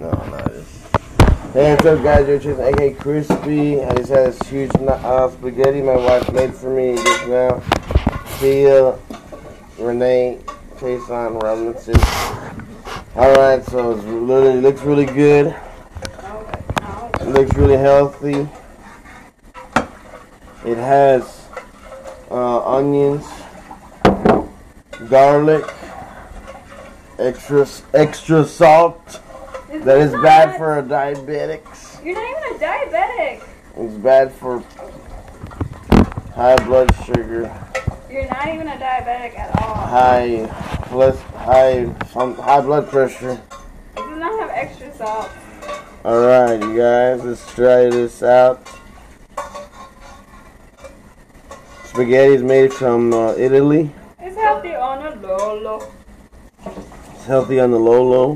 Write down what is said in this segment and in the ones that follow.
No, not. Hey, what's up, guys? You're choosing AK Crispy. I just had this huge uh, spaghetti my wife made for me just now. Tia, Renee, Jason Robinson. Alright, so it's really, it looks really good. It looks really healthy. It has uh, onions, garlic, extra extra salt. That is bad for a diabetics. You're not even a diabetic. It's bad for high blood sugar, You're not even a diabetic at all. high plus high some high blood pressure. It does not have extra salt. All right, you guys, let's try this out. Spaghetti is made from uh, Italy. It's healthy on a low low. It's healthy on the low low.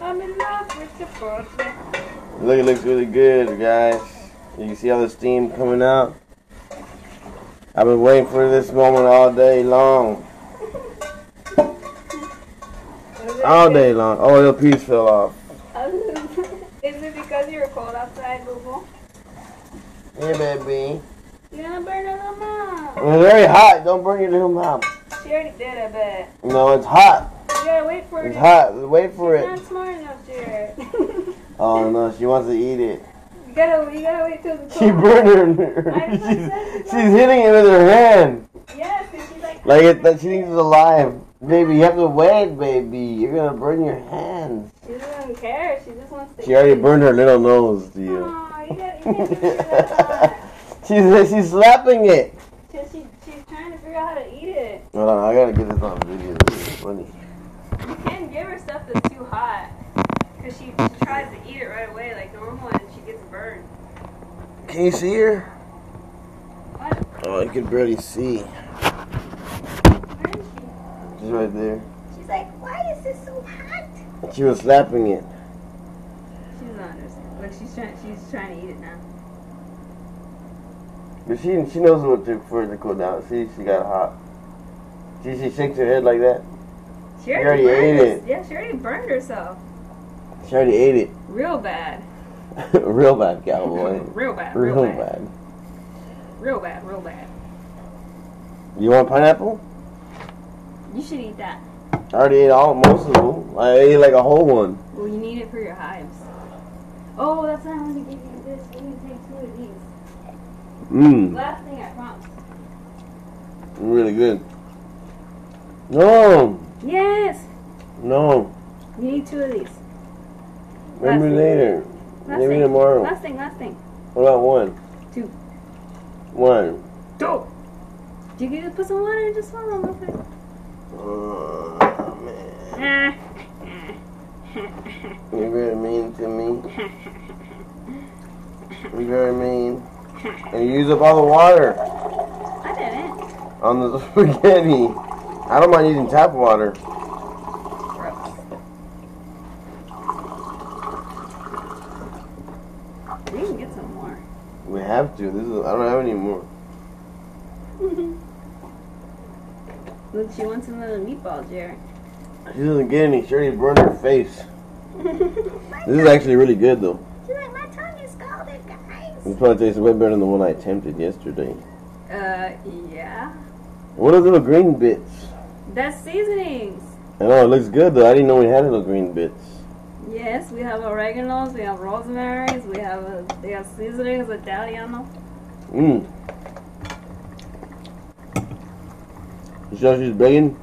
I'm in love with the birthday. Look, it looks really good, guys. You can see all the steam coming out. I've been waiting for this moment all day long. All day long. Oh, the piece fell off. Is it because you're cold outside, Boo Boo? Hey, baby. You're gonna burn her little mouth. It's very hot. Don't burn your little mouth. She already did, I bet. No, it's hot. Gotta wait for it. It's hot. Wait for She's it. not smart enough, Jarred. Oh no, she wants to eat it. you gotta, you gotta wait till the She burned her. I know, I she's, she's hitting it with her hand. Yes, and she's like, Like it, that she thinks it's alive. Baby, you have to wait, baby. You're gonna burn your hands. she doesn't care. She just wants to. She already burned her little nose to you. Aw, you gotta, you can't she's she's slapping it. She, she, she's trying to figure out how to eat it. Hold on, I gotta get this on video. This is funny. You can't give her stuff that's too hot. Because she, she tries to eat it right away like normal and she gets burned. Can you see her? What? Oh, I can barely see. Where is she? She's right there. She's like, why is this so hot? She was slapping it. She doesn't understand. Look, she's trying, she's trying to eat it now. But she she knows what to do for it to cool down. See, she got hot. See, she shakes her head like that. She already burned ate it. Yeah, she already burned herself. She already ate it. Real bad. Real bad, cowboy. Real bad. Real, Real bad. bad. Real bad. Real bad. You want pineapple? You should eat that. I already ate all most of them. I ate like a whole one. Well, you need it for your hives. Oh, that's why I want to give you this. You can take two of these. Mmm, Last thing I promise. really good. No, Yes. no. You need two of these. Maybe Last- later. Last Maybe thing. tomorrow. Last thing. Last thing. What about one? Two. One. Two. Do you get to put some water and just swallow real quick? Oh, man. Ah. You're very mean to me. You're very mean. And you use up all the water I didn't. on the spaghetti. I don't mind using tap water. Gross. We can get some more. We have to. This is. I don't have any more. Look, she wants another meatball, Jarred. She doesn't get any. She already burned her face. This is actually really good though. She's like, my tongue is scalded, guys. This probably tastes way better than the one I attempted yesterday. Uh, yeah. What are little green bits? That's seasonings. I know it looks good though. I didn't know we had little green bits. Yes, we have oreganos, we have rosemaries, we have uh, they have seasonings, Italiano. Mmm. You sure she's begging?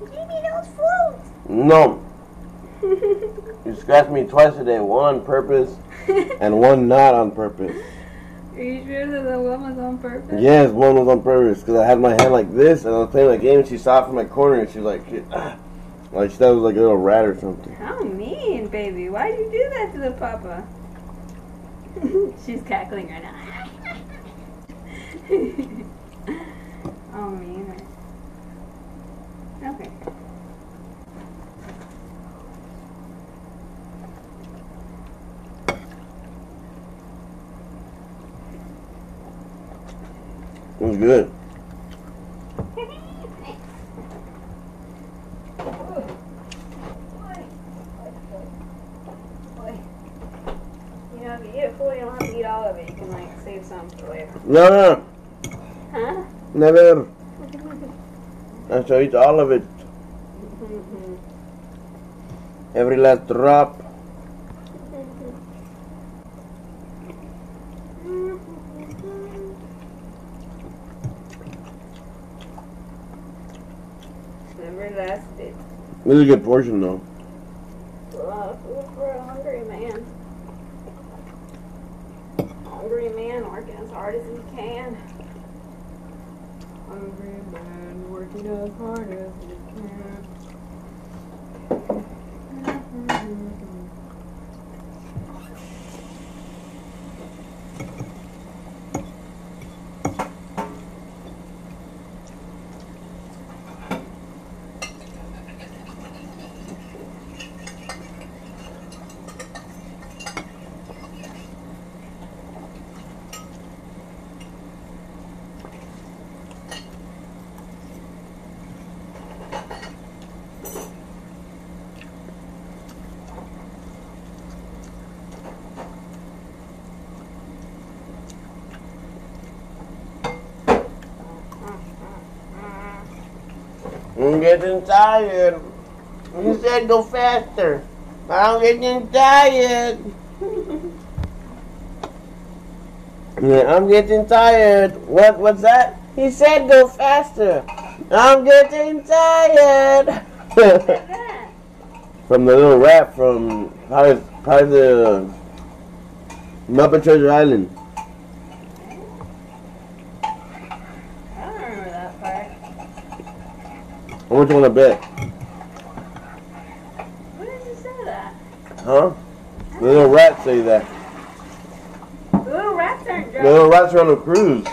Give me those fruits. No. You scratched me twice today. One on purpose and one not on purpose. Are you sure that the one was on purpose? Yes, one was on purpose because I had my hand like this and I was playing my game and she saw it from my corner and she was like, shit, like she thought it was like a little rat or something. How mean, baby. Why'd you do that to the papa? She's cackling right now. was good. You know, if you don't have to eat all of it. You can, like, save some for later. No, no. Huh? Never. I shall eat all of it. Every last drop. Never last bit. This is a good portion though. A lot of food for a hungry man. Hungry man working as hard as he can. Hungry man working as hard as he can. I'm getting tired. You said go faster. I'm getting tired. Yeah, I'm getting tired. What? What's that? He said go faster. I'm getting tired. From the little rap from probably, probably the Muppet Treasure Island. I don't remember that part. How much you want to bet? When did you say that? Huh? The little rats say that. The little rats aren't drunk. The little rats are on a cruise.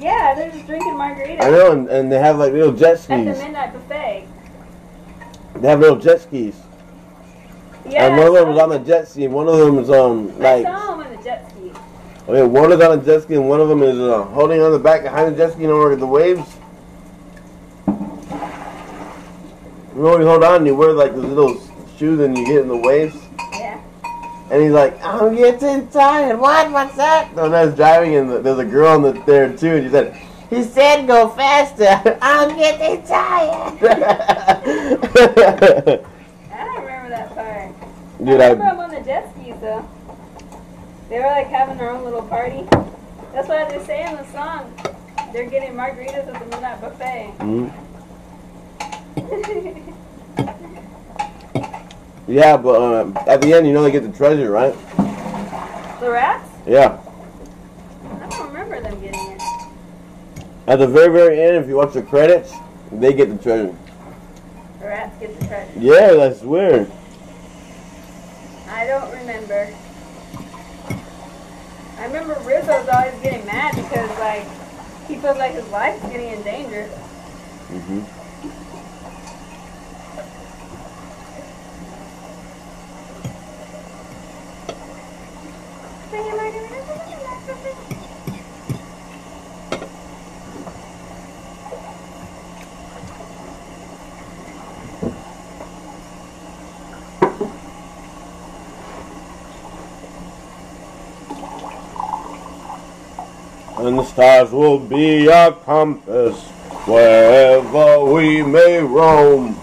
Yeah, they're just drinking margaritas I know, and, and they have like little jet skis. at the midnight buffet. They have little jet skis. Yeah, and one of them was saw on the jet ski, and one of them is um I like saw him on the jet ski. okay, one is on a jet ski, and one of them is uh, holding on the back behind the jet ski, you know, where the waves. You hold on, you wear like those little shoes, and you get in the waves. Yeah. And he's like, I'm getting tired. What? What's that? No, that's driving, and there's a girl on the, there too, and she said, he said go faster. I'm getting tired. I don't remember that part. Dude, I remember I, them on the jet skis though. They were like having their own little party. That's why they say in the song. They're getting margaritas at the midnight buffet. Mhm. yeah, but uh, at the end, you know they get the treasure, right? the rats? Yeah. I don't remember them getting it. At the very, very end, if you watch the credits, they get the treasure. The rats get the treasure. Yeah, that's weird. I don't remember. I remember Rizzo's always getting mad because like he feels like his life is getting in danger. hmm And the stars will be our compass wherever we may roam.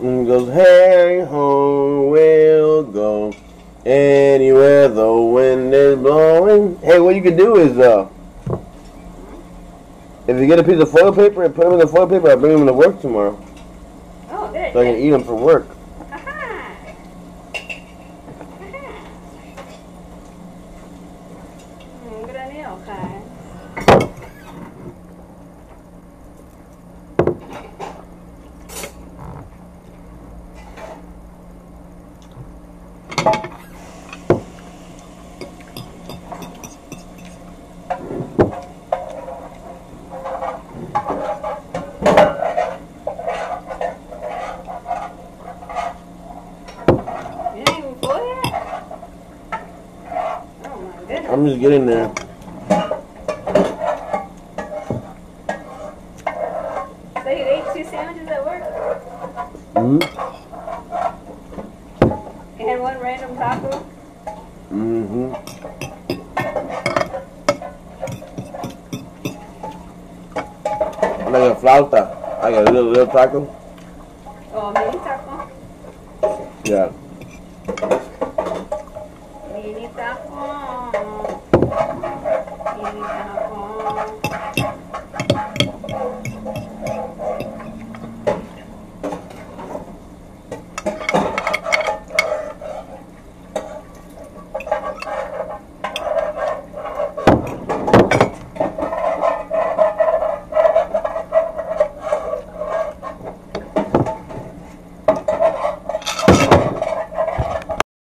Mm. And goes, hey ho, we'll go anywhere the wind is blowing. Hey, what you can do is, uh, if you get a piece of foil paper and put them in the foil paper, I'll bring them to work tomorrow Oh, good. so I can eat them for work. Aha. Aha. Good okay. I'm just getting there. So you ate two sandwiches at work Mm-hmm. and one random taco? Mm-hmm. Like a flauta. Like a little, little taco. Oh, mini taco. Yeah.